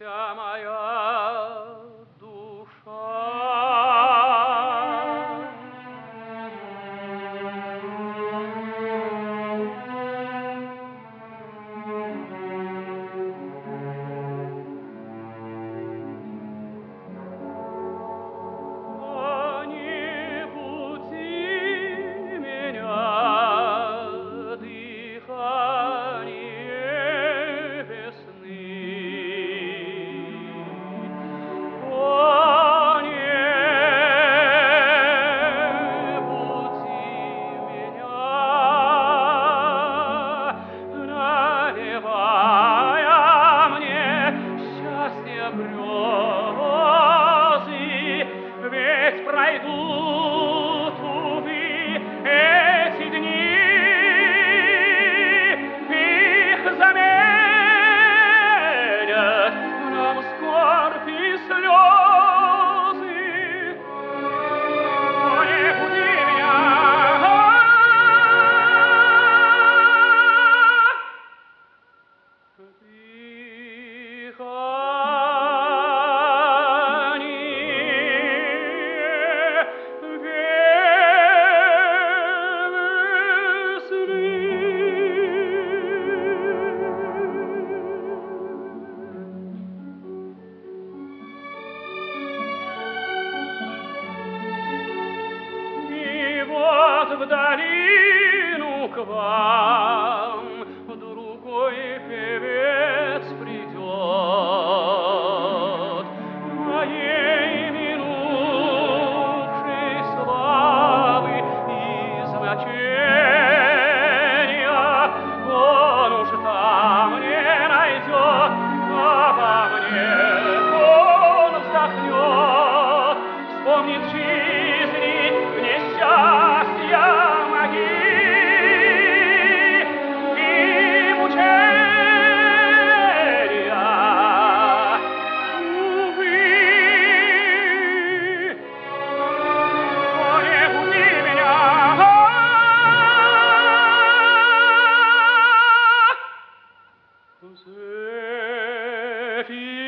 Shama в долину к вам e